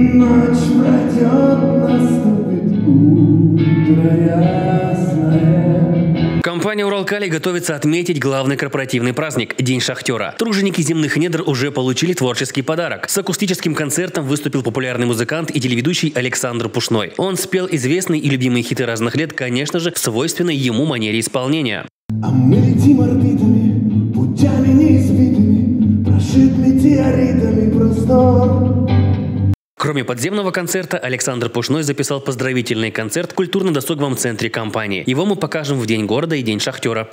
Ночь пройдет, наступит утро ясное. Компания «Уралкали» готовится отметить главный корпоративный праздник – День шахтера. Труженики земных недр уже получили творческий подарок. С акустическим концертом выступил популярный музыкант и телеведущий Александр Пушной. Он спел известные и любимые хиты разных лет, конечно же, в свойственной ему манере исполнения. А мы летим орбитами, путями неизбитыми, прошит метеоритами простор. Кроме подземного концерта, Александр Пушной записал поздравительный концерт в культурно-досуговом центре компании. Его мы покажем в День города и День шахтера.